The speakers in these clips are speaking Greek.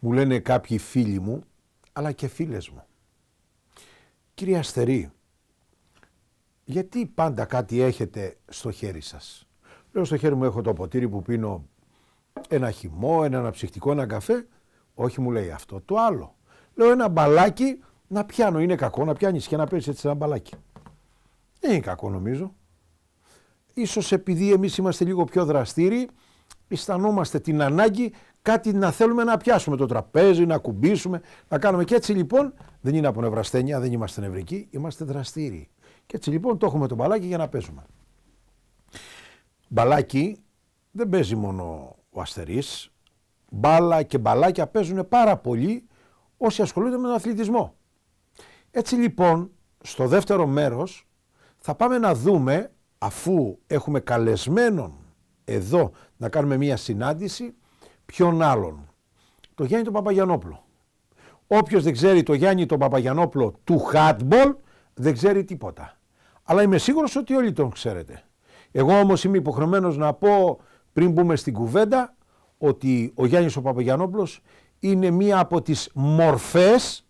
μου λένε κάποιοι φίλοι μου, αλλά και φίλες μου. Κύριε Αστερή, γιατί πάντα κάτι έχετε στο χέρι σας; Λέω στο χέρι μου έχω το ποτήρι που πίνω ένα χυμό, ένα αναψυχτικό, ένα καφέ. Όχι μου λέει αυτό. Το άλλο. Λέω ένα μπαλάκι να πιάνω. Είναι κακό να πιάνεις και να παίρνεις έτσι ένα μπαλάκι. Δεν είναι κακό νομίζω. Ίσως επειδή εμείς είμαστε λίγο πιο δραστήριοι, αισθανόμαστε την ανάγκη κάτι να θέλουμε να πιάσουμε το τραπέζι, να κουμπίσουμε, να κάνουμε. Και έτσι λοιπόν δεν είναι από νευρασθένεια, δεν είμαστε νευρικοί, είμαστε δραστήριοι. Και έτσι λοιπόν το έχουμε το μπαλάκι για να παίζουμε. Μπαλάκι δεν παίζει μόνο ο Αστερής. Μπάλα και μπαλάκια παίζουν πάρα πολύ όσοι ασχολούνται με τον αθλητισμό. Έτσι λοιπόν στο δεύτερο μέρος θα πάμε να δούμε αφού έχουμε καλεσμένον εδώ να κάνουμε μία συνάντηση ποιον άλλον. Το Γιάννη τον Παπαγιανόπλο. Όποιος δεν ξέρει το Γιάννη τον Παπαγιανόπλο του χάτμπολ δεν ξέρει τίποτα. Αλλά είμαι σίγουρος ότι όλοι τον ξέρετε. Εγώ όμως είμαι υποχρεωμένος να πω πριν μπούμε στην κουβέντα ότι ο Γιάννης ο Παπαγιανόπλος είναι μία από τις μορφές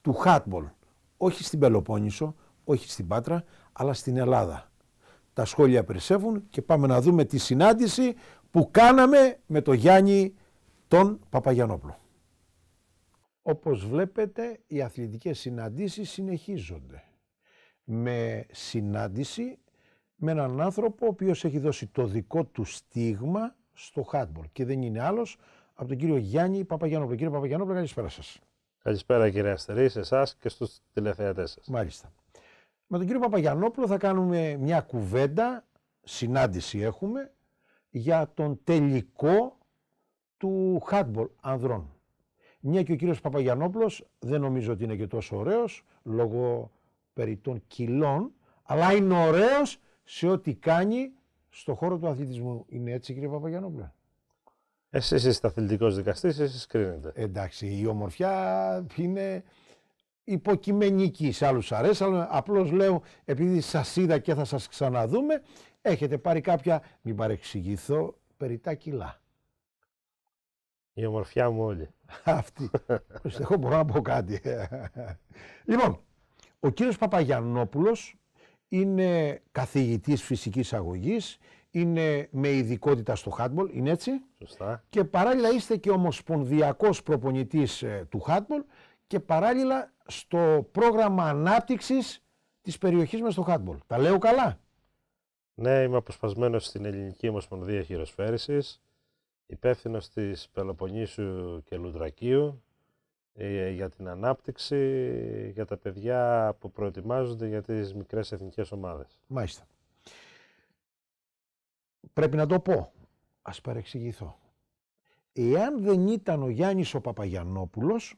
του χάτμπολ. Όχι στην Πελοπόννησο, όχι στην Πάτρα, αλλά στην Ελλάδα. Τα σχόλια περισσεύουν και πάμε να δούμε τη συνάντηση που κάναμε με το Γιάννη τον Παπαγιανόπλο. Όπως βλέπετε οι αθλητικές συναντήσεις συνεχίζονται με συνάντηση με έναν άνθρωπο ο οποίος έχει δώσει το δικό του στίγμα στο χάτμπορ και δεν είναι άλλος από τον κύριο Γιάννη Παπαγιανόπουλο. Κύριε Παπαγιανόπουλο, καλησπέρα σας. Καλησπέρα κύριε Αστερή, σε εσάς και στους τηλεθεατές σας. Μάλιστα. Με τον κύριο Παπαγιανόπουλο θα κάνουμε μια κουβέντα, συνάντηση έχουμε, για τον τελικό του χάτμπολ ανδρών. Μια και ο κύριος Παπαγιανόπουλος δεν νομίζω ότι είναι και τόσο ωραίος λόγω περί των κιλών, αλλά είναι ωραίος σε ό,τι κάνει στο χώρο του αθλητισμού. Είναι έτσι κύριε Παπαγιανόπουλο. Εσείς είστε αθλητικός δικαστής, εσείς κρίνετε. Εντάξει, η ομορφιά είναι υποκειμενική. Σε άλλους αρέσει, αλλά απλώς λέω επειδή σας είδα και θα σας ξαναδούμε, έχετε πάρει κάποια, μην παρεξηγηθώ, περί τα κιλά. Η ομορφιά μου όλη. Αυτή. Εγώ μπορώ να πω κάτι. λοιπόν, ο κύριος Παπαγιαννόπουλος είναι καθηγητής φυσικής αγωγής, είναι με ειδικότητα στο χάτμπολ, είναι έτσι. Σωστά. Και παράλληλα είστε και ομοσπονδιακός προπονητής ε, του χάτμπολ και παράλληλα στο πρόγραμμα ανάπτυξης της περιοχής μας στο χάτμπολ. Τα λέω καλά; Ναι, είμαι αποσπασμένος στην Ελληνική Ομοσπονδία Χειροσφαίρησης, υπεύθυνο της Πελοποννήσου και Λουτρακίου ε, για την ανάπτυξη για τα παιδιά που προετοιμάζονται για τις μικρές εθνικές ομάδες. Μάλιστα. Πρέπει να το πω. Ας παρεξηγηθώ. Εάν δεν ήταν ο Γιάννης ο Παπαγιαννόπουλος,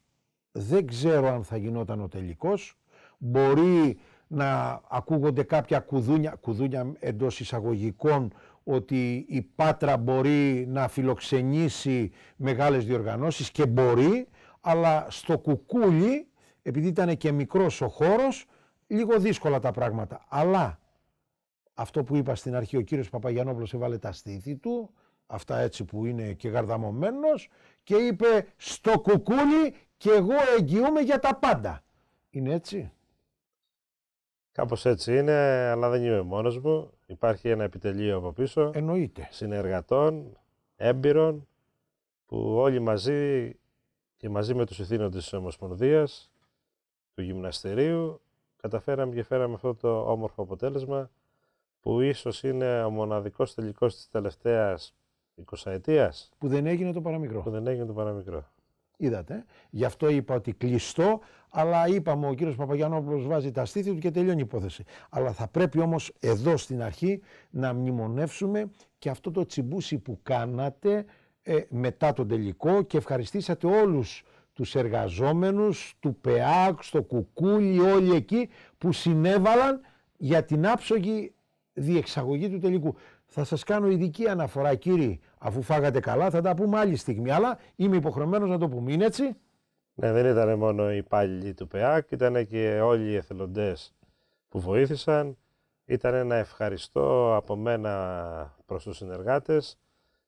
δεν ξέρω αν θα γινόταν ο τελικός. Μπορεί να ακούγονται κάποια κουδούνια, κουδούνια εντός εισαγωγικών, ότι η Πάτρα μπορεί να φιλοξενήσει μεγάλες διοργανώσεις και μπορεί, αλλά στο κουκούλι, επειδή ήταν και μικρός ο χώρος, λίγο δύσκολα τα πράγματα. Αλλά αυτό που είπα στην αρχή, ο κύριος Παπαγιανόπουλος έβαλε τα στήθη του, αυτά έτσι που είναι και γαρδαμωμένος, και είπε στο κουκούλι και εγώ εγγυούμαι για τα πάντα. Είναι έτσι; Κάπως έτσι είναι, αλλά δεν είμαι μόνος μου. Υπάρχει ένα επιτελείο από πίσω. Εννοείται. Συνεργατών, έμπειρων, που όλοι μαζί και μαζί με τους ηθήνοντες της Ομοσπονδίας, του Γυμναστερίου, καταφέραμε και φέραμε αυτό το όμορφο αποτέλεσμα που ίσως είναι ο μοναδικός τελικός της τελευταίας 20 ετίας. Που δεν έγινε το παραμικρό. Που δεν έγινε το παραμικρό. Είδατε. Γι' αυτό είπα ότι κλειστό, αλλά είπαμε ο κύριος Παπαγιανόπουλος βάζει τα στήθη του και τελειώνει η υπόθεση. Αλλά θα πρέπει όμως εδώ στην αρχή να μνημονεύσουμε και αυτό το τσιμπούσι που κάνατε ε, μετά τον τελικό και ευχαριστήσατε όλους τους εργαζόμενους του ΠΕΑΚ, στο Κουκούλι, όλοι εκεί που συνέβαλαν για την άψογη διεξαγωγή του τελικού. Θα σας κάνω ειδική αναφορά κύριοι, αφού φάγατε καλά θα τα πούμε άλλη στιγμή, αλλά είμαι υποχρεωμένος να το πούμε, είναι έτσι; Ναι, δεν ήταν μόνο οι υπάλληλοι του ΠΕΑΚ, ήταν και όλοι οι εθελοντές που βοήθησαν. Ήταν ένα ευχαριστώ από μένα προς τους συνεργάτες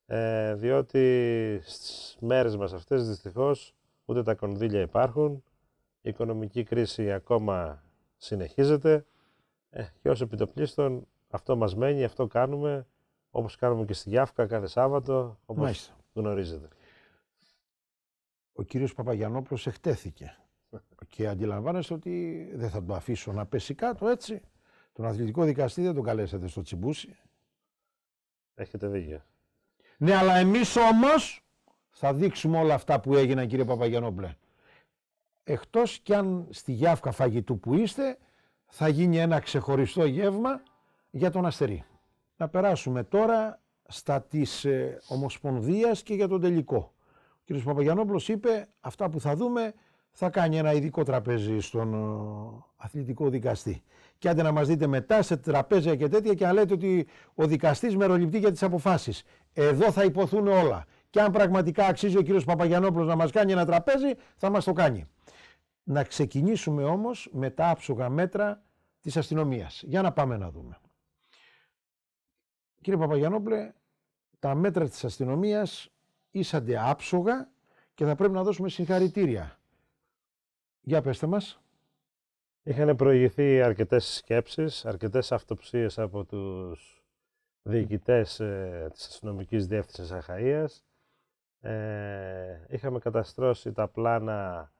ε, διότι στις μέρες μας αυτές δυστυχώς ούτε τα κονδύλια υπάρχουν, η οικονομική κρίση ακόμα συνεχίζεται. Ε, και ως επιτοπλίστων αυτό μας μένει, αυτό κάνουμε, όπως κάνουμε και στη Γιάφκα κάθε Σάββατο, όπως Μάλιστα. γνωρίζετε. Ο κύριος Παπαγιανόπουλος εκτέθηκε και αντιλαμβάνεστε ότι δεν θα το αφήσω να πέσει κάτω έτσι. Τον αθλητικό δικαστή δεν τον καλέσατε στο τσιμπούσι. Έχετε δίκιο. Ναι, αλλά εμείς όμως θα δείξουμε όλα αυτά που έγιναν κύριε Παπαγιανόπουλε. Εκτός κι αν στη Γιάφκα φαγητού που είστε θα γίνει ένα ξεχωριστό γεύμα για τον Αστερί. Να περάσουμε τώρα στα της ε, Ομοσπονδίας και για τον τελικό. Ο κύριος Παπαγιανόπουλος είπε αυτά που θα δούμε θα κάνει ένα ειδικό τραπέζι στον ε, αθλητικό δικαστή. Και άντε να μας δείτε μετά σε τραπέζια και τέτοια και να λέτε ότι ο δικαστής μεροληπτεί για τις αποφάσεις. Εδώ θα υποθούν όλα. Και αν πραγματικά αξίζει ο κύριος Παπαγιανόπουλος να μας κάνει ένα τραπέζι, θα μας το κάνει. Να ξεκινήσουμε όμως με τα άψογα μέτρα της αστυνομίας. Για να πάμε να δούμε. Κύριε Παπαγιανόπουλε, τα μέτρα της αστυνομίας ήσανται άψογα και θα πρέπει να δώσουμε συγχαρητήρια. Για πέστε μας. Είχαν προηγηθεί αρκετές σκέψεις, αρκετές αυτοψίες από τους διοικητές ε, της αστυνομικής διεύθυνσης Αχαΐας. Ε, είχαμε καταστρώσει τα πλάνα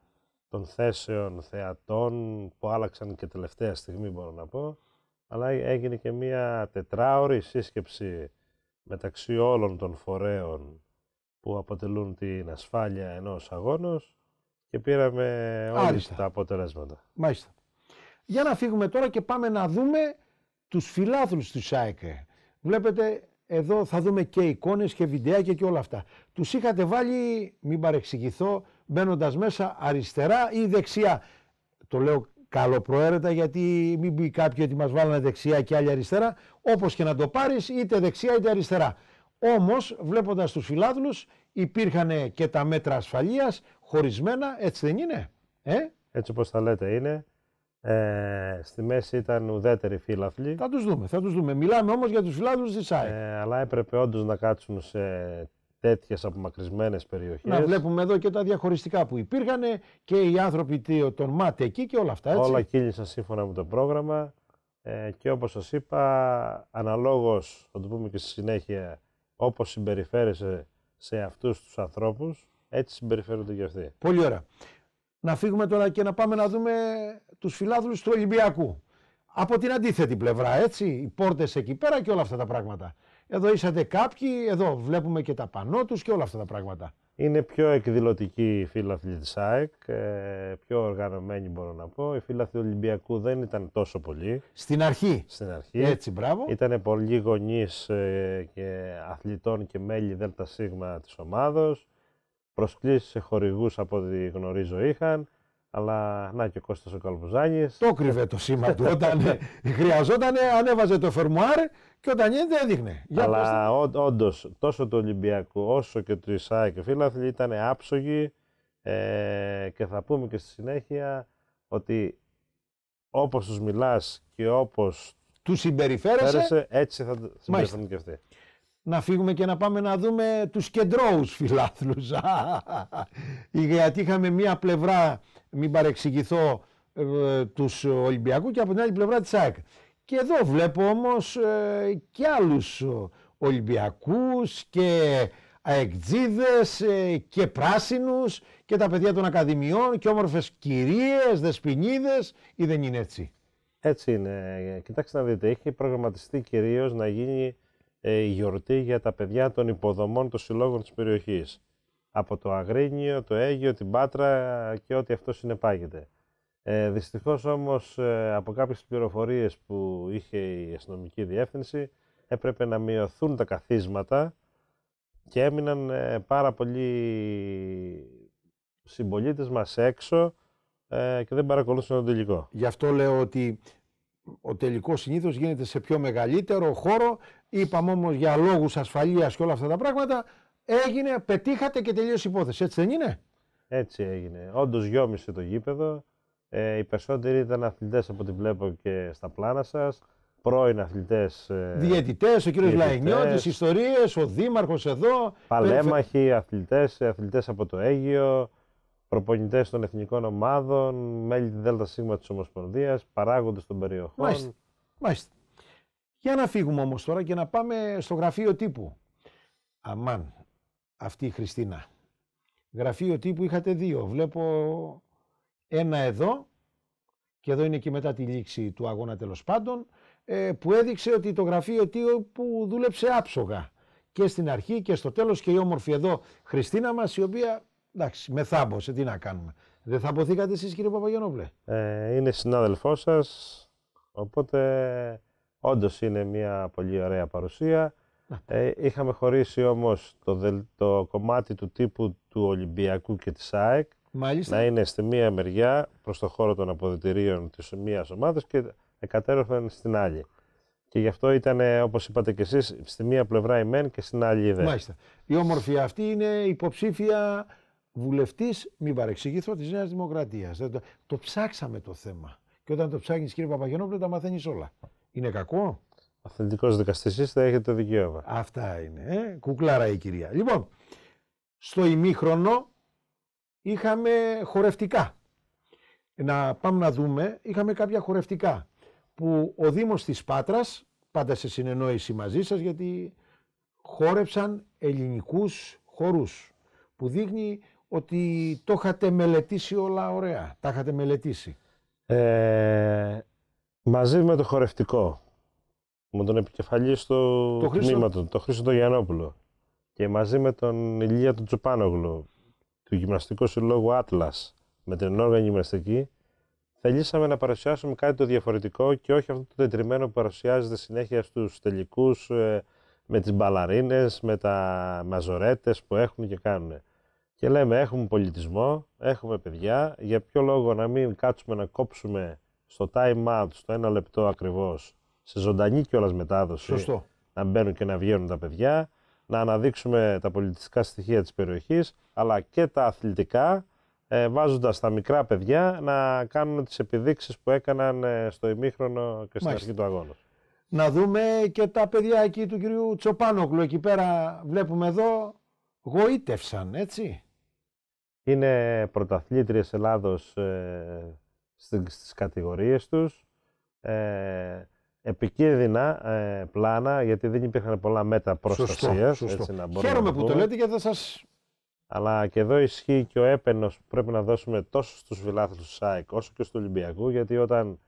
των θέσεων θεατών που άλλαξαν και τελευταία στιγμή μπορώ να πω αλλά έγινε και μια τετράωρη σύσκεψη μεταξύ όλων των φορέων που αποτελούν την ασφάλεια ενός αγώνος και πήραμε όλοι τα αποτελέσματα. Μάλιστα. Για να φύγουμε τώρα και πάμε να δούμε τους φιλάθλους του ΣΑΕΚΕ. Βλέπετε εδώ θα δούμε και εικόνες και βιντεάκια και όλα αυτά. Τους είχατε βάλει, μην παρεξηγηθώ, μπαίνοντας μέσα αριστερά ή δεξιά. Το λέω καλοπροαίρετα γιατί μην πει κάποιοι ότι μας βάλανε δεξιά και άλλοι αριστερά. Όπως και να το πάρεις είτε δεξιά είτε αριστερά. Όμως βλέποντας τους φιλάθλους υπήρχαν και τα μέτρα ασφαλείας χωρισμένα, έτσι δεν είναι. Ε; Έτσι όπως τα λέτε είναι. Ε, στη μέση ήταν ουδέτεροι φίλαθλοι. Θα τους δούμε, θα τους δούμε. Μιλάμε όμως για τους φιλάθλους της ΣΑΕ. Ε, αλλά έπρεπε όντως να κάτσουν σε τέτοιες απομακρυσμένες περιοχές. Να βλέπουμε εδώ και τα διαχωριστικά που υπήρχαν και οι άνθρωποι των ΜΑΤ εκεί και όλα αυτά. Έτσι. Όλα κύλησαν σύμφωνα με το πρόγραμμα ε, και όπως σας είπα, αναλόγως, θα το πούμε και στη συνέχεια, όπως συμπεριφέρεσαι σε αυτούς τους ανθρώπους, έτσι συμπεριφέρονται και αυτοί. Πολύ ωραία. Να φύγουμε τώρα και να πάμε να δούμε τους φιλάθλους του Ολυμπιακού. Από την αντίθετη πλευρά, έτσι, οι πόρτες εκεί πέρα και όλα αυτά τα πράγματα. Εδώ είσατε κάποιοι, εδώ βλέπουμε και τα πανό τους και όλα αυτά τα πράγματα. Είναι πιο εκδηλωτικοί οι φίλαθλοι της ΑΕΚ, ε, πιο οργανωμένοι μπορώ να πω. Οι φίλαθλοι του Ολυμπιακού δεν ήταν τόσο πολλοί. Στην αρχή. Στην αρχή. Έτσι, μπράβο. Ήταν πολλοί γονείς ε, και αθλητών και μέλη ΔΣ της ομάδος. Προσκλήσεις σε χορηγούς από ό,τι γνωρίζω είχαν. Αλλά να και ο Κώστας ο Καλβουζάνης. Το κρύβε το σήμα του. Όταν χρειαζόταν, ανέβαζε το φερμουάρ και όταν γίνεται έδειχνε. Αλλά όντως τόσο του Ολυμπιακού όσο και του Ισάη και φίλαθλοι ήταν άψογοι ε, και θα πούμε και στη συνέχεια ότι όπως τους μιλάς και όπως τους συμπεριφέρεσαι, έτσι θα συμπεριφέρουν και αυτοί. Να φύγουμε και να πάμε να δούμε τους κεντρώους φιλάθλους. Γιατί είχαμε μία πλευρά, μην παρεξηγηθώ, ε, τους Ολυμπιακούς και από την άλλη πλευρά της ΑΕΚ. Και εδώ βλέπω όμως ε, και άλλους Ολυμπιακούς και αεκτζίδες ε, και πράσινους και τα παιδιά των Ακαδημιών και όμορφες κυρίες, δεσποινίδες ή δεν είναι έτσι; Έτσι είναι. Κοιτάξτε να δείτε, έχει προγραμματιστεί κυρίως να γίνει ε, η γιορτή για τα παιδιά των υποδομών των συλλόγων της περιοχής. Από το Αγρίνιο, το Αίγιο, την Πάτρα και ό,τι αυτό συνεπάγεται. Ε, δυστυχώς όμως ε, από κάποιες πληροφορίες που είχε η αστυνομική διεύθυνση έπρεπε να μειωθούν τα καθίσματα και έμειναν ε, πάρα πολλοί συμπολίτες μας έξω ε, και δεν παρακολούθησαν τον τελικό. Γι' αυτό λέω ότι ο τελικός συνήθως γίνεται σε πιο μεγαλύτερο χώρο. Είπαμε όμως για λόγους ασφαλείας και όλα αυτά τα πράγματα. Έγινε, πετύχατε και τελείωσε η υπόθεση. Έτσι δεν είναι; Έτσι έγινε. Όντως γιόμισε το γήπεδο. Ε, οι περισσότεροι ήταν αθλητές από ό,τι βλέπω και στα πλάνα σας. πρώην αθλητές. ε, Διαιτητές, ο κύριος διαιτητές. Λαϊνιώτης, ιστορίες, ο δήμαρχος εδώ. Παλέμαχοι, αθλητές, αθλητές από το Αίγυο, προπονητές των εθνικών ομάδων, μέλη της ΔΣ της Ομοσπονδίας, παράγοντες των περιοχών. Μάλιστα. Μάλιστα. Για να φύγουμε όμως τώρα και να πάμε στο γραφείο τύπου. Αμάν, αυτή η Χριστίνα. Γραφείο τύπου είχατε δύο. Βλέπω ένα εδώ και εδώ είναι και μετά τη λήξη του αγώνα τέλος πάντων ε, που έδειξε ότι το γραφείο τύπου δούλεψε άψογα και στην αρχή και στο τέλος και η όμορφη εδώ Χριστίνα μας η οποία εντάξει με θάμπωσε τι να κάνουμε. Δεν θαμποθήκατε εσείς κύριε Παπαγιανόβλε. Ε, είναι συνάδελφός σας, οπότε όντως είναι μια πολύ ωραία παρουσία. Να. Ε, είχαμε χωρίσει όμως το, δελ- το κομμάτι του τύπου του Ολυμπιακού και της ΑΕΚ Μάλιστα. να είναι στη μία μεριά προς το χώρο των αποδητηρίων της μίας ομάδας και εκατέρωθαν στην άλλη. Και γι' αυτό ήταν, ε, όπως είπατε και εσείς, στη μία πλευρά η ΜΕΝ και στην άλλη η ΔΕ. Μάλιστα. Η όμορφη αυτή είναι υποψήφια βουλευτής, μην παρεξηγηθώ, της Νέας Δημοκρατίας. Δεν Το, το ψάξαμε το θέμα. Και όταν το ψάχνεις κύριε Παπαγιανόβλε τα μαθαίνεις όλα. Είναι κακό; Αθλητικός δικαστής είστε, έχετε το δικαίωμα. Αυτά είναι. Ε; Κουκλάρα η κυρία. Λοιπόν, στο ημίχρονο είχαμε χορευτικά. Να πάμε να δούμε, είχαμε κάποια χορευτικά που ο Δήμος της Πάτρας, πάντα σε συνεννόηση μαζί σας γιατί χόρεψαν ελληνικούς χορούς που δείχνει ότι το είχατε μελετήσει όλα ωραία. Τα είχατε μελετήσει. Ε, μαζί με το χορευτικό, με τον επικεφαλή του Το Χρήστο- τμήματος, τον Χρήστο τον Γιαννόπουλο και μαζί με τον Ηλία του Τσοπάνογλου του Γυμναστικού Συλλόγου Άτλας με την ενόργανη γυμναστική θελήσαμε να παρουσιάσουμε κάτι το διαφορετικό και όχι αυτό το τετριμένο που παρουσιάζεται συνέχεια στους τελικούς ε, με τις μπαλαρίνες, με τα μαζορέτες που έχουν και κάνουν. Και λέμε έχουμε πολιτισμό, έχουμε παιδιά, για ποιο λόγο να μην κάτσουμε να κόψουμε στο time out, στο ένα λεπτό ακριβώς, σε ζωντανή κιόλας μετάδοση, Σωστό. να μπαίνουν και να βγαίνουν τα παιδιά, να αναδείξουμε τα πολιτιστικά στοιχεία της περιοχής, αλλά και τα αθλητικά, ε, βάζοντας τα μικρά παιδιά να κάνουν τις επιδείξεις που έκαναν ε, στο ημίχρονο και στην Μάλιστα. αρχή του αγώνα. Να δούμε και τα παιδιά εκεί του κυρίου Τσοπάνογλου. Εκεί πέρα βλέπουμε εδώ γοήτευσαν, έτσι. Είναι πρωταθλήτριες Ελλάδος ε, στις, στις κατηγορίες τους. Ε, επικίνδυνα ε, πλάνα, γιατί δεν υπήρχαν πολλά μέτρα προστασίας. σωστό. Έτσι, να μπορούμε Χαίρομαι να που το πούμε. λέτε γιατί θα σας... Αλλά και εδώ ισχύει και ο έπαινος που πρέπει να δώσουμε τόσο στους φιλάθλους του ΣΑΕΚ όσο και του Ολυμπιακού, γιατί όταν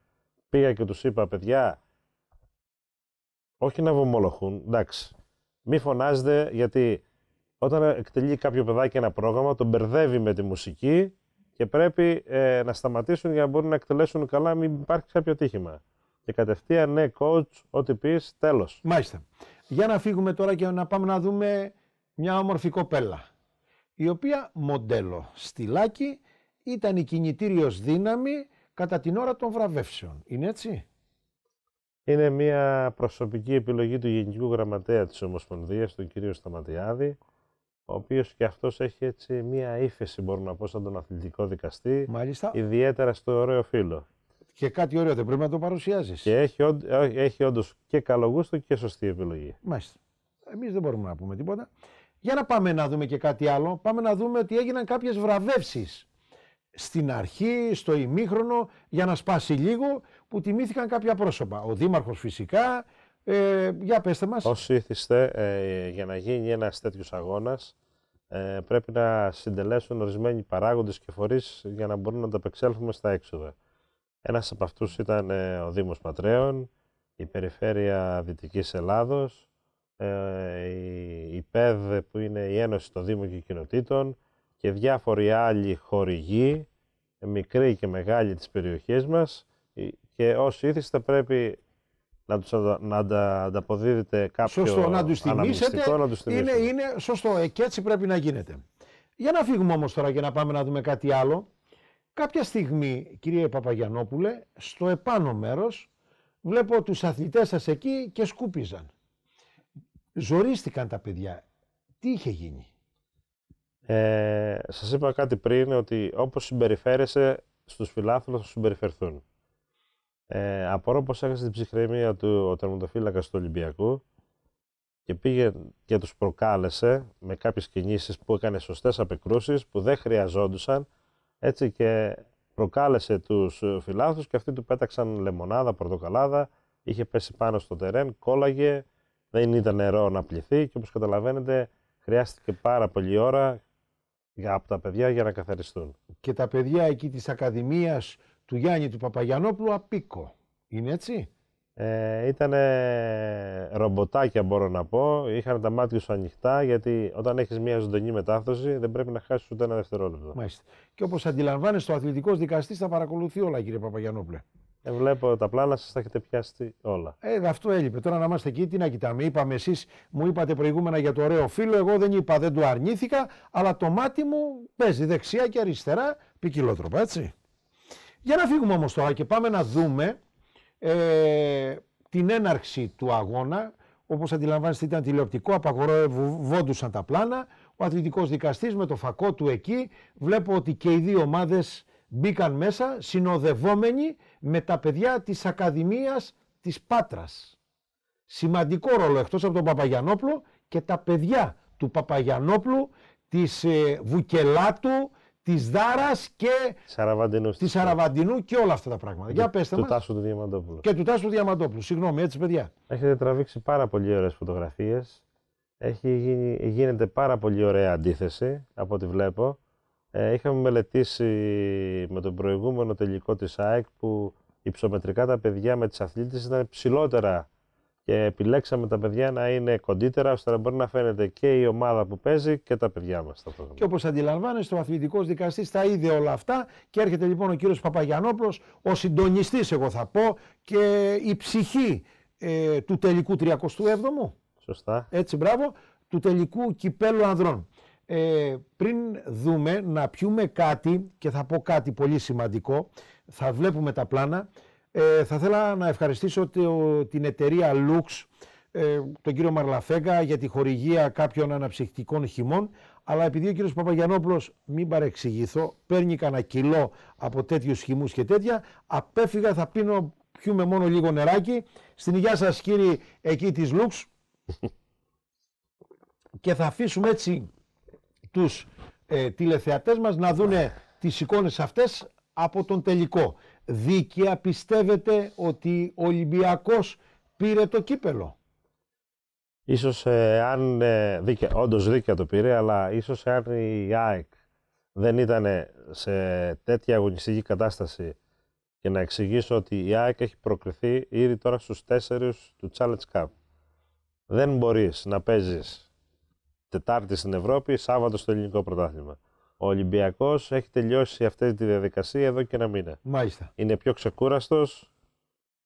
πήγα και τους είπα, παιδιά, όχι να βομολοχούν, εντάξει, μη φωνάζετε γιατί όταν εκτελεί κάποιο παιδάκι ένα πρόγραμμα, τον μπερδεύει με τη μουσική και πρέπει ε, να σταματήσουν για να μπορούν να εκτελέσουν καλά, μην υπάρχει κάποιο τύχημα. Και κατευθείαν, ναι, coach, ό,τι πεις, τέλος. Μάλιστα. Για να φύγουμε τώρα και να πάμε να δούμε μια όμορφη κοπέλα. Η οποία μοντέλο στυλάκι ήταν η κινητήριος δύναμη κατά την ώρα των βραβεύσεων. Είναι έτσι; Είναι μια προσωπική επιλογή του Γενικού Γραμματέα της Ομοσπονδίας, τον κύριο Σταματιάδη, ο οποίος και αυτός έχει έτσι μια ύφεση, μπορώ να πω, σαν τον αθλητικό δικαστή, Μάλιστα. ιδιαίτερα στο ωραίο φύλλο. Και κάτι ωραίο δεν πρέπει να το παρουσιάζεις. Και έχει, όντι- ε, έχει όντως και καλό γούστο και σωστή επιλογή. Μάλιστα. Εμείς δεν μπορούμε να πούμε τίποτα. Για να πάμε να δούμε και κάτι άλλο. Πάμε να δούμε ότι έγιναν κάποιες βραβεύσεις. Στην αρχή, στο ημίχρονο, για να σπάσει λίγο, που τιμήθηκαν κάποια πρόσωπα. Ο Δήμαρχος φυσικά. Ε, για πέστε μας. Όσοι ήθιστε, ε, για να γίνει ένας τέτοιος αγώνας, ε, πρέπει να συντελέσουν ορισμένοι παράγοντες και φορείς για να μπορούν να ανταπεξέλθουμε στα έξοδα. Ένας από αυτούς ήταν ε, ο Δήμος Πατρέων, η Περιφέρεια Δυτικής Ελλάδος, ε, η, η ΠΕΔ που είναι η Ένωση των Δήμων και Κοινοτήτων και διάφοροι άλλοι χορηγοί, ε, μικροί και μεγάλοι της περιοχής μας ε, και όσοι ήθιστε πρέπει να τους αντα- να αντα- ανταποδίδετε κάποιο Σωστό, να τους τιμήσετε. αναμνηστικό, να τους Είναι, τιμήσετε. είναι σωστό, ε, και έτσι πρέπει να γίνεται. Για να φύγουμε όμως τώρα και να πάμε να δούμε κάτι άλλο. Κάποια στιγμή, κύριε Παπαγιανόπουλε, στο επάνω μέρος, βλέπω τους αθλητές σας εκεί και σκούπιζαν. Ζορίστηκαν τα παιδιά. Τι είχε γίνει; Ε, σας είπα κάτι πριν ότι όπως συμπεριφέρεσαι στους φιλάθλους θα σου συμπεριφερθούν. Ε, απορώ πως έχασε την ψυχραιμία του ο τερματοφύλακας του Ολυμπιακού και πήγε και τους προκάλεσε με κάποιες κινήσεις που έκανε σωστές απεκρούσεις που δεν χρειαζόντουσαν έτσι και προκάλεσε τους φιλάθλους και αυτοί του πέταξαν λεμονάδα, πορτοκαλάδα, είχε πέσει πάνω στο τερέν, κόλλαγε, δεν ήταν νερό να πληθεί και όπως καταλαβαίνετε χρειάστηκε πάρα πολλή ώρα για, από τα παιδιά για να καθαριστούν. Και τα παιδιά εκεί της Ακαδημίας του Γιάννη του Παπαγιανόπουλου απίκο. Είναι έτσι; Ε, ήταν ρομποτάκια μπορώ να πω, είχαν τα μάτια σου ανοιχτά γιατί όταν έχεις μια ζωντανή μετάφραση δεν πρέπει να χάσεις ούτε ένα δευτερόλεπτο. Μάλιστα. Και όπως αντιλαμβάνεστε ο αθλητικός δικαστής θα παρακολουθεί όλα κύριε Παπαγιανόπουλε. Ε, βλέπω τα πλάνα σας τα έχετε πιάσει όλα. Ε, αυτό έλειπε. Τώρα να είμαστε εκεί, τι να κοιτάμε. Είπαμε εσείς, μου είπατε προηγούμενα για το ωραίο φίλο. Εγώ δεν είπα, δεν το αρνήθηκα, αλλά το μάτι μου παίζει δεξιά και αριστερά ποικιλότροπα, έτσι. Για να φύγουμε όμως τώρα και πάμε να δούμε ε, την έναρξη του αγώνα. Όπως αντιλαμβάνεστε, ήταν τηλεοπτικό, απαγορεύονταν τα πλάνα. Ο αθλητικός δικαστής με το φακό του εκεί. Βλέπω ότι και οι δύο ομάδες μπήκαν μέσα συνοδευόμενοι με τα παιδιά της Ακαδημίας της Πάτρας. Σημαντικό ρόλο εκτός από τον Παπαγιανόπουλο και τα παιδιά του Παπαγιανόπουλου, της ε, Βουκελάτου, της Δάρας και Σαραβαντινούς, της Σαραβαντινού και όλα αυτά τα πράγματα. Για πέστε του μας. Τάσου του Διαμαντόπουλου. Και του Τάσου του Διαμαντόπουλου. Συγγνώμη, έτσι παιδιά. Έχετε τραβήξει πάρα πολύ ωραίες φωτογραφίες. Έχει γίνει, γίνεται πάρα πολύ ωραία αντίθεση από ό,τι βλέπω. Ε, είχαμε μελετήσει με τον προηγούμενο τελικό της ΑΕΚ που υψομετρικά τα παιδιά με τις αθλήτες ήταν ψηλότερα και επιλέξαμε τα παιδιά να είναι κοντύτερα ώστε να μπορεί να φαίνεται και η ομάδα που παίζει και τα παιδιά μας. Και όπως αντιλαμβάνεστε ο αθλητικός δικαστής τα είδε όλα αυτά και έρχεται λοιπόν ο κύριος Παπαγιανόπλος, ο συντονιστής εγώ θα πω και η ψυχή ε, του τελικού 37ου. Σωστά. Έτσι μπράβο, του τελικού κυπέλου ανδρών ε, πριν δούμε να πιούμε κάτι και θα πω κάτι πολύ σημαντικό, θα βλέπουμε τα πλάνα, ε, θα ήθελα να ευχαριστήσω την εταιρεία Lux, ε, τον κύριο Μαρλαφέγκα για τη χορηγία κάποιων αναψυχτικών χυμών, αλλά επειδή ο κύριος Παπαγιανόπουλος, μην παρεξηγηθώ, παίρνει κανένα κιλό από τέτοιους χυμούς και τέτοια, απέφυγα θα πίνω, πιούμε μόνο λίγο νεράκι, στην υγεία σας κύριοι εκεί της Lux, και θα αφήσουμε έτσι τους ε, τηλεθεατές μας να δούνε τις εικόνες αυτές από τον τελικό. Δίκαια πιστεύετε ότι ο Ολυμπιακός πήρε το κύπελο; Ίσως ε, αν, ε, δίκαια, όντως δίκαια το πήρε, αλλά ίσως αν η ΑΕΚ δεν ήταν σε τέτοια αγωνιστική κατάσταση και να εξηγήσω ότι η ΑΕΚ έχει προκριθεί ήδη τώρα στους τέσσερις του Challenge Cup. Δεν μπορείς να παίζεις Τετάρτη στην Ευρώπη, Σάββατο στο ελληνικό πρωτάθλημα. Ο Ολυμπιακός έχει τελειώσει αυτή τη διαδικασία εδώ και ένα μήνα. Μάλιστα. Είναι πιο ξεκούραστος,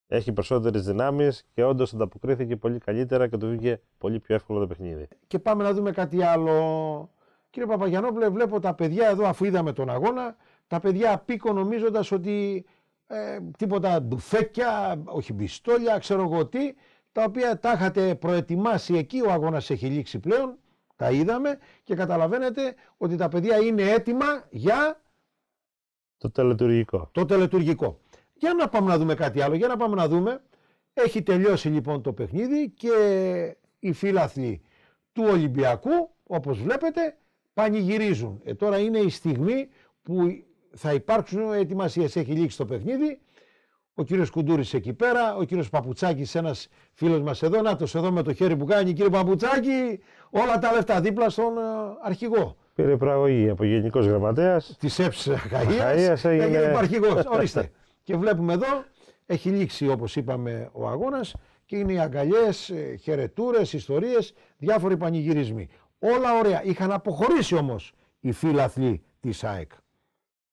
έχει περισσότερες δυνάμεις και όντως ανταποκρίθηκε πολύ καλύτερα και του βγήκε πολύ πιο εύκολο το παιχνίδι. Και πάμε να δούμε κάτι άλλο. Κύριε Παπαγιανόπουλε, βλέπω τα παιδιά εδώ, αφού είδαμε τον αγώνα, τα παιδιά πήκο νομίζοντας ότι ε, τίποτα μπουφέκια, όχι μπιστόλια, ξέρω εγώ τι, τα οποία τα είχατε προετοιμάσει εκεί, ο αγώνας έχει λήξει πλέον τα είδαμε και καταλαβαίνετε ότι τα παιδιά είναι έτοιμα για το τελετουργικό. Το τελετουργικό. Για να πάμε να δούμε κάτι άλλο. Για να πάμε να δούμε. Έχει τελειώσει λοιπόν το παιχνίδι και οι φίλαθλοι του Ολυμπιακού, όπως βλέπετε, πανηγυρίζουν. Ε, τώρα είναι η στιγμή που θα υπάρξουν ετοιμασίες. Έχει λήξει το παιχνίδι ο κύριος Κουντούρης εκεί πέρα, ο κύριος Παπουτσάκης, ένας φίλος μας εδώ, να εδώ με το χέρι που κάνει, κύριε Παπουτσάκη, όλα τα λεφτά δίπλα στον ε, αρχηγό. Πήρε πραγωγή από γενικός γραμματέας. Της ΕΠΣ Αχαία. έγινε αρχηγός. Ορίστε. και βλέπουμε εδώ, έχει λήξει όπως είπαμε ο αγώνας και είναι οι αγκαλιές, ε, χαιρετούρες, ιστορίες, διάφοροι πανηγυρισμοί. Όλα ωραία. Είχαν αποχωρήσει όμως οι φίλαθλοι της ΑΕΚ.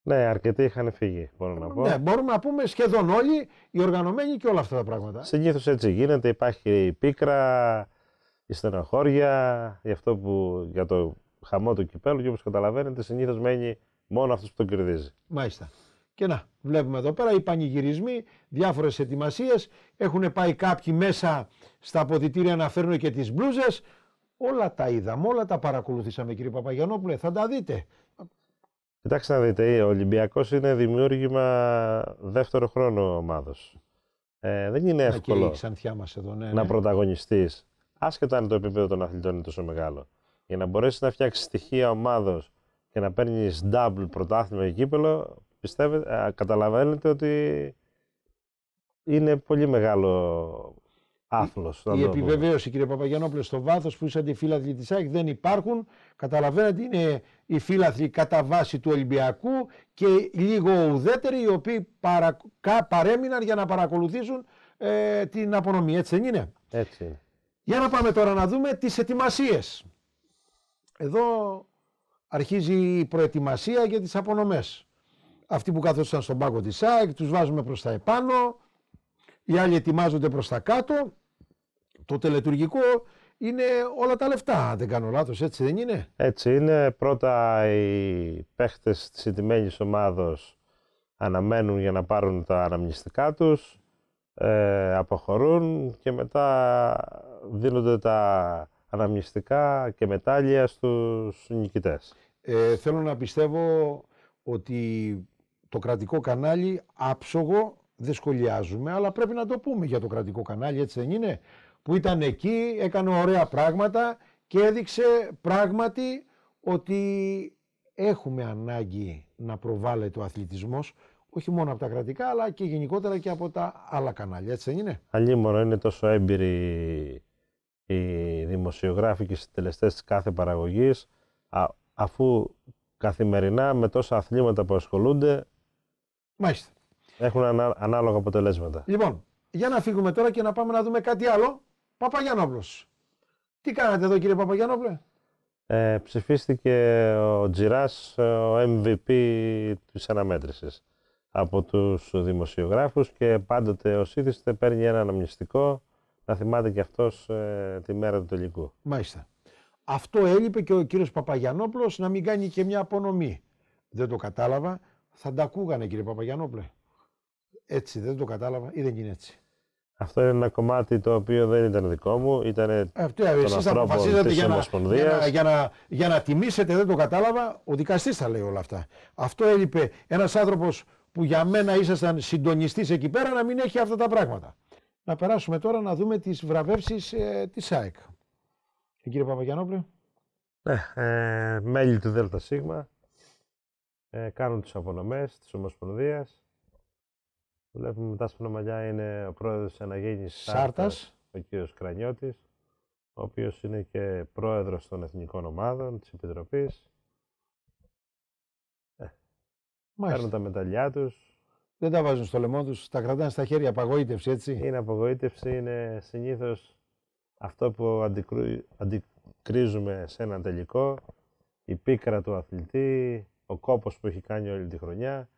Ναι, αρκετοί είχαν φύγει, μπορώ να πω. Ναι, μπορούμε να πούμε σχεδόν όλοι οι οργανωμένοι και όλα αυτά τα πράγματα. Συνήθως έτσι γίνεται. Υπάρχει η πίκρα, η στενοχώρια για, αυτό που, για το χαμό του κυπέλου και όπως καταλαβαίνετε, συνήθως μένει μόνο αυτός που τον κερδίζει. Μάλιστα. Και να, βλέπουμε εδώ πέρα οι πανηγυρισμοί, διάφορες ετοιμασίες. Έχουν πάει κάποιοι μέσα στα αποδητήρια να φέρνουν και τις μπλούζες. Όλα τα είδαμε, όλα τα παρακολουθήσαμε κύριε Παπαγιανόπουλε. Θα τα δείτε. Κοιτάξτε να δείτε, ο Ολυμπιακός είναι δημιούργημα δεύτερο χρόνο ομάδος. Ε, δεν είναι Να καίει εύκολο η ξανθιά μας εδώ, ναι, να ναι. πρωταγωνιστείς, άσχετα αν το επίπεδο των αθλητών είναι τόσο μεγάλο. Για να μπορέσεις να φτιάξεις στοιχεία ομάδος και να παίρνεις double πρωτάθλημα και κύπελο, πιστεύετε, α, καταλαβαίνετε ότι είναι πολύ μεγάλο άθλος. να Η το πούμε. επιβεβαίωση, κύριε Παπαγιανόπουλε, στο βάθος που είσαστε φίλαθλοι της ΑΕΚ δεν υπάρχουν. Καταλαβαίνετε, είναι οι φίλαθλοι κατά βάση του Ολυμπιακού και λίγο ουδέτεροι, οι οποίοι παρα, κα- παρέμειναν για να παρακολουθήσουν ε, την απονομή. Έτσι δεν είναι; Έτσι είναι. Για να πάμε τώρα να δούμε τις ετοιμασίες. Εδώ αρχίζει η προετοιμασία για τις απονομές. Αυτοί που καθόταν στον πάγκο της ΑΕΚ, τους βάζουμε προς τα επάνω, οι άλλοι ετοιμάζονται προς τα κάτω. Το τελετουργικό είναι όλα τα λεφτά, αν δεν κάνω λάθος, έτσι δεν είναι; Έτσι είναι. Πρώτα οι παίχτες της ιτημένης ομάδος αναμένουν για να πάρουν τα αναμνηστικά τους, ε, αποχωρούν και μετά δίνονται τα αναμνηστικά και μετάλλια στους νικητές. Ε, θέλω να πιστεύω ότι το κρατικό κανάλι άψογο δεν σχολιάζουμε, αλλά πρέπει να το πούμε για το κρατικό κανάλι, έτσι δεν είναι, που ήταν εκεί, έκανε ωραία πράγματα και έδειξε πράγματι ότι έχουμε ανάγκη να προβάλλεται ο αθλητισμός, όχι μόνο από τα κρατικά, αλλά και γενικότερα και από τα άλλα κανάλια, έτσι δεν είναι; Αλλήμον είναι τόσο έμπειροι οι δημοσιογράφοι και οι συντελεστές της κάθε παραγωγής, α- αφού καθημερινά με τόσα αθλήματα που ασχολούνται Μάλιστα. έχουν ανα- ανάλογα αποτελέσματα. Λοιπόν, για να φύγουμε τώρα και να πάμε να δούμε κάτι άλλο. Παπαγιανόπλος. Τι κάνατε εδώ κύριε Παπαγιανόπλε. Ε, ψηφίστηκε ο Τζιράς ε, ο MVP της αναμέτρησης από τους δημοσιογράφους και πάντοτε ο ήθιστε παίρνει ένα αναμνηστικό να θυμάται και αυτός ε, τη μέρα του τελικού. Μάλιστα. Αυτό έλειπε και ο κύριος Παπαγιανόπλος να μην κάνει και μια απονομή. Δεν το κατάλαβα. Θα τα ακούγανε κύριε Παπαγιανόπλε. Έτσι δεν το κατάλαβα ή δεν είναι έτσι. Αυτό είναι ένα κομμάτι το οποίο δεν ήταν δικό μου, ήταν Αυτό εσείς ανθρώπων αποφασίσατε της για να, Ομοσπονδίας. για, να, για, να, για να τιμήσετε, δεν το κατάλαβα, ο δικαστής θα λέει όλα αυτά. Αυτό έλειπε ένας άνθρωπος που για μένα ήσασταν συντονιστής εκεί πέρα να μην έχει αυτά τα πράγματα. Να περάσουμε τώρα να δούμε τις βραβεύσεις ε, της ΑΕΚ. Ε, κύριε Παπαγιανόπλε. Ναι, ε, μέλη του ΔΣ ε, κάνουν τις απονομές της Ομοσπονδίας. Βλέπουμε μετά στην ομαλιά είναι ο πρόεδρος της Αναγέννησης Σάρτας. ο κ. Κρανιώτης, ο οποίος είναι και πρόεδρος των Εθνικών Ομάδων της Επιτροπής. Μάλιστα. Παίρνουν τα μεταλλιά τους. Δεν τα βάζουν στο λαιμό τους, τα κρατάνε στα χέρια, απαγοήτευση έτσι. Είναι απογοήτευση, είναι συνήθως αυτό που αντικρού- αντικρίζουμε σε έναν τελικό. Η πίκρα του αθλητή, ο κόπος που έχει κάνει όλη τη χρονιά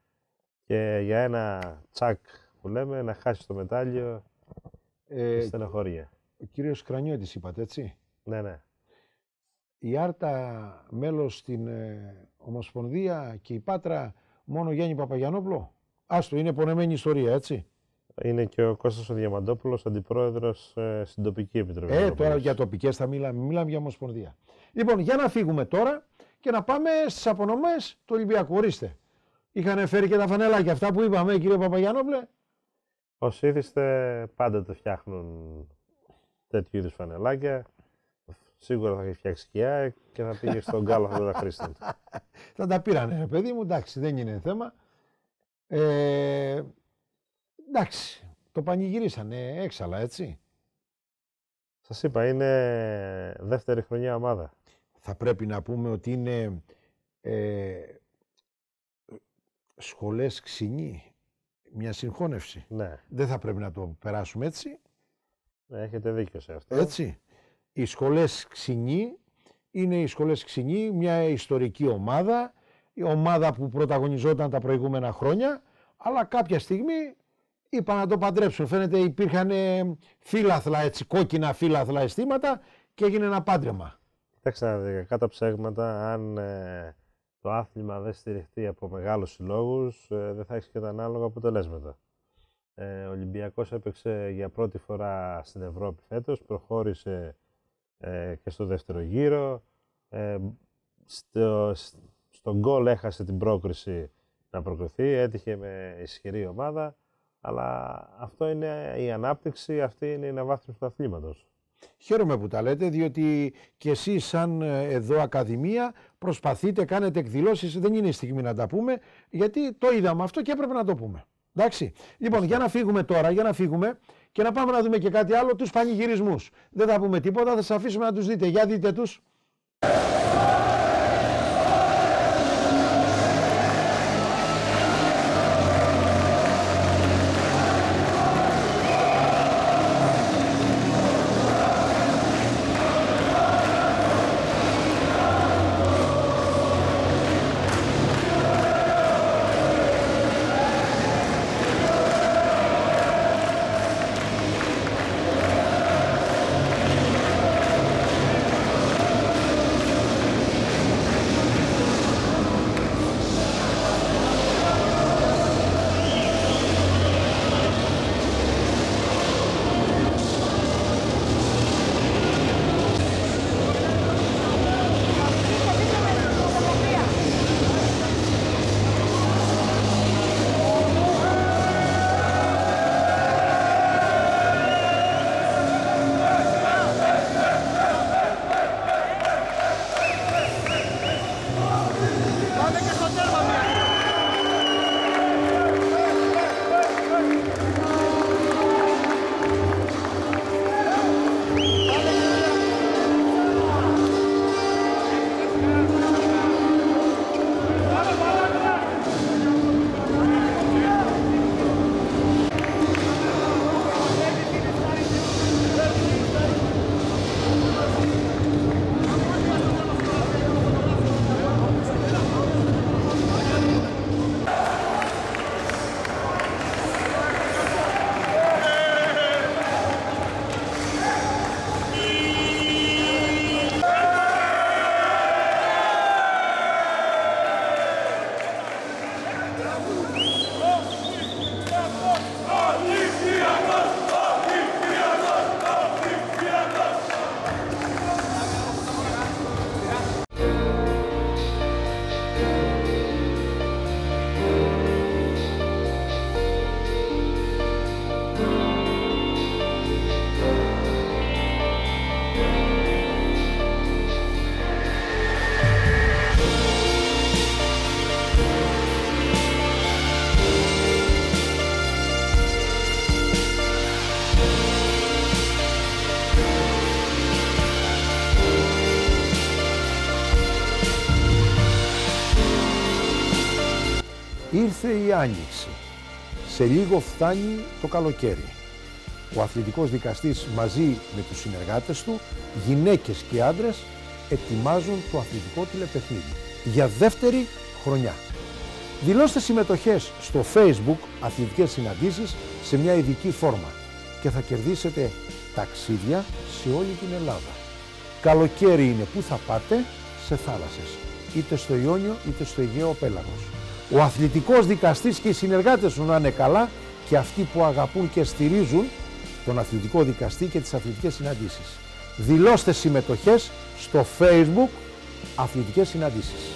και για ένα τσακ που λέμε να χάσεις το μετάλλιο Ε, η στενοχωρία. ο κύριος Κρανιώτης είπατε έτσι; Ναι, ναι. Η Άρτα μέλος στην ε, Ομοσπονδία και η Πάτρα μόνο Γιάννη Παπαγιανόπλο. Άστο, είναι πονεμένη ιστορία, έτσι; Είναι και ο Κώστας ο Διαμαντόπουλος, αντιπρόεδρος ε, στην τοπική επιτροπή. Ε, τώρα Ευρωπαϊκής. για τοπικές θα μιλάμε, μιλάμε για Ομοσπονδία. Λοιπόν, για να φύγουμε τώρα και να πάμε στις απονομές του Ολυμπιακού. Ορίστε. Είχαν φέρει και τα φανελάκια αυτά που είπαμε, κύριε Παπαγιανόπλε. Ως ήθιστε πάντα το φτιάχνουν τέτοιου είδους φανελάκια. Σίγουρα θα έχει φτιάξει και η ΑΕΚ και θα πήγε στον Γκάλο θα τα χρήσιμο. Θα τα πήρανε, ρε παιδί μου, εντάξει, δεν είναι θέμα. Ε, εντάξει, το πανηγυρίσανε έξαλα, έτσι. Σας είπα, είναι δεύτερη χρονιά ομάδα. Θα πρέπει να πούμε ότι είναι ε, σχολές ξυνή, μια συγχώνευση. Ναι, Δεν θα πρέπει να το περάσουμε έτσι. ναι, έχετε δίκιο σε αυτό. Έτσι. Οι σχολές Ξινή είναι οι σχολές Ξινή, μια ιστορική ομάδα, η ομάδα που πρωταγωνιζόταν τα προηγούμενα χρόνια, αλλά κάποια στιγμή είπαν να το παντρέψουν. Φαίνεται υπήρχαν ε, φύλαθλα, έτσι, κόκκινα φύλαθλα αισθήματα και έγινε ένα πάντρεμα. Κοιτάξτε να δείτε, κατά ψέγματα, αν ε, το άθλημα δεν στηριχτεί από μεγάλους συλλόγους, ε, δεν θα έχεις και τα ανάλογα αποτελέσματα. Ε, ο Ολυμπιακός έπαιξε για πρώτη φορά στην Ευρώπη φέτος, προχώρησε ε, και στο δεύτερο γύρο. Ε, στο, στον γκολ έχασε την πρόκριση να προκριθεί, έτυχε με ισχυρή ομάδα. Αλλά αυτό είναι η ανάπτυξη, αυτή είναι η αναβάθμιση του αθλήματος. Χαίρομαι που τα λέτε, διότι και εσείς σαν ε, εδώ Ακαδημία προσπαθείτε, κάνετε εκδηλώσεις, δεν είναι η στιγμή να τα πούμε, γιατί το είδαμε αυτό και έπρεπε να το πούμε. Εντάξει. Λοιπόν, για να φύγουμε τώρα, για να φύγουμε και να πάμε να δούμε και κάτι άλλο, τους πανηγυρισμούς. Δεν θα πούμε τίποτα, θα σας αφήσουμε να τους δείτε. Για δείτε τους. Ήρθε η Άνοιξη. Σε λίγο φτάνει το καλοκαίρι. Ο αθλητικός δικαστής μαζί με τους συνεργάτες του, γυναίκες και άντρες, ετοιμάζουν το αθλητικό τηλεπαιχνίδι για δεύτερη χρονιά. Δηλώστε συμμετοχές στο facebook αθλητικές συναντήσεις σε μια ειδική φόρμα και θα κερδίσετε ταξίδια σε όλη την Ελλάδα. Καλοκαίρι είναι που θα πάτε σε θάλασσες, είτε στο Ιόνιο είτε στο Αιγαίο Πέλαγος ο αθλητικός δικαστής και οι συνεργάτες σου να είναι καλά και αυτοί που αγαπούν και στηρίζουν τον αθλητικό δικαστή και τις αθλητικές συναντήσεις. Δηλώστε συμμετοχές στο facebook αθλητικές συναντήσεις.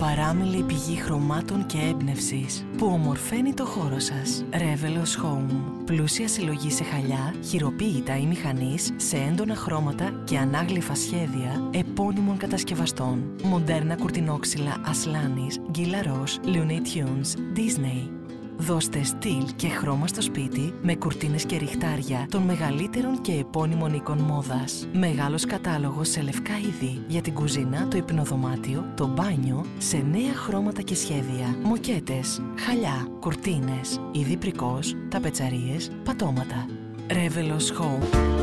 Απαράμιλη πηγή χρωμάτων και έμπνευσης που ομορφαίνει το χώρο σας. Revelos Home. Πλούσια συλλογή σε χαλιά, χειροποίητα ή μηχανής, σε έντονα χρώματα και ανάγλυφα σχέδια επώνυμων κατασκευαστών. Μοντέρνα κουρτινόξυλα Ασλάνης, Γκίλαρος, Looney Tunes, Disney. Δώστε στυλ και χρώμα στο σπίτι με κουρτίνες και ριχτάρια των μεγαλύτερων και επώνυμων οίκων μόδας. Μεγάλος κατάλογος σε λευκά είδη για την κουζίνα, το υπνοδωμάτιο, το μπάνιο, σε νέα χρώματα και σχέδια. Μοκέτες, χαλιά, κουρτίνες, είδη πρικός, ταπετσαρίες, πατώματα. Revelos Home.